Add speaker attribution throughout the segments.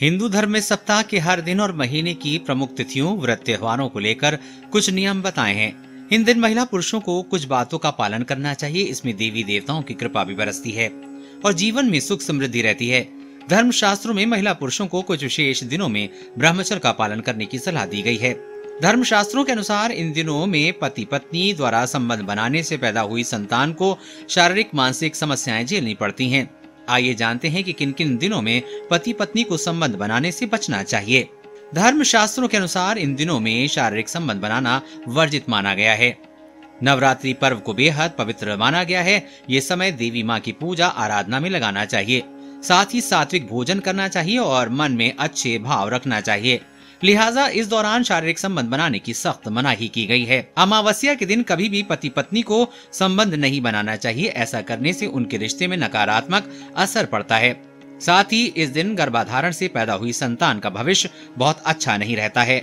Speaker 1: हिंदू धर्म में सप्ताह के हर दिन और महीने की प्रमुख तिथियों, व्रत त्योहारों को लेकर कुछ नियम बताए हैं। इन दिन महिला पुरुषों को कुछ बातों का पालन करना चाहिए, इसमें देवी देवताओं की कृपा भी बरसती है और जीवन में सुख समृद्धि रहती है। धर्म शास्त्रों में महिला पुरुषों को कुछ विशेष दिनों में ब्रह्मचर्य का पालन करने की सलाह दी गई है। धर्म शास्त्रों के अनुसार इन दिनों में पति पत्नी द्वारा संबंध बनाने से पैदा हुई संतान को शारीरिक, मानसिक समस्याएँ झेलनी पड़ती हैं। आइए जानते हैं कि किन किन दिनों में पति पत्नी को संबंध बनाने से बचना चाहिए। धर्म शास्त्रों के अनुसार इन दिनों में शारीरिक संबंध बनाना वर्जित माना गया है। नवरात्रि पर्व को बेहद पवित्र माना गया है। ये समय देवी माँ की पूजा आराधना में लगाना चाहिए। साथ ही सात्विक भोजन करना चाहिए और मन में अच्छे भाव रखना चाहिए। लिहाजा इस दौरान शारीरिक संबंध बनाने की सख्त मनाही की गई है। अमावस्या के दिन कभी भी पति पत्नी को संबंध नहीं बनाना चाहिए, ऐसा करने से उनके रिश्ते में नकारात्मक असर पड़ता है। साथ ही इस दिन गर्भाधारण से पैदा हुई संतान का भविष्य बहुत अच्छा नहीं रहता है।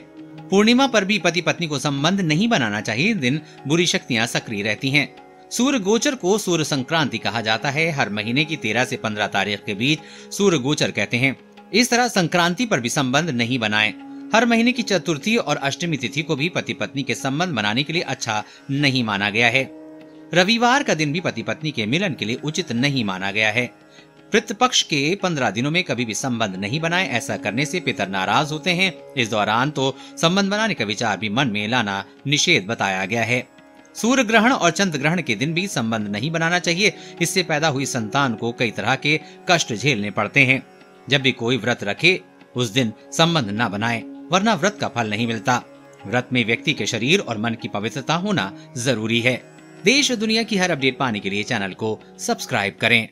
Speaker 1: पूर्णिमा पर भी पति पत्नी को संबंध नहीं बनाना चाहिए, दिन बुरी शक्तियाँ सक्रिय रहती हैं। सूर्य गोचर को सूर्य संक्रांति कहा जाता है। हर महीने की तेरह से पंद्रह तारीख के बीच सूर्य गोचर कहते हैं। इस तरह संक्रांति पर भी संबंध नहीं बनाएँ। हर महीने की चतुर्थी और अष्टमी तिथि को भी पति पत्नी के संबंध बनाने के लिए अच्छा नहीं माना गया है। रविवार का दिन भी पति पत्नी के मिलन के लिए उचित नहीं माना गया है। पक्ष के पंद्रह दिनों में कभी भी संबंध नहीं बनाए, ऐसा करने से पितर नाराज़ होते हैं। इस दौरान तो संबंध बनाने का विचार भी मन में लाना निषेध बताया गया है। सूर्य ग्रहण और चंद्र ग्रहण के दिन भी संबंध नहीं बनाना चाहिए। इससे पैदा हुई संतान को कई तरह के कष्ट झेलने पड़ते हैं। जब भी कोई व्रत रखे, उस दिन संबंध न बनाए। वरना व्रत का फल नहीं मिलता। व्रत में व्यक्ति के शरीर और मन की पवित्रता होना ज़रूरी है। देश और दुनिया की हर अपडेट पाने के लिए चैनल को सब्सक्राइब करें।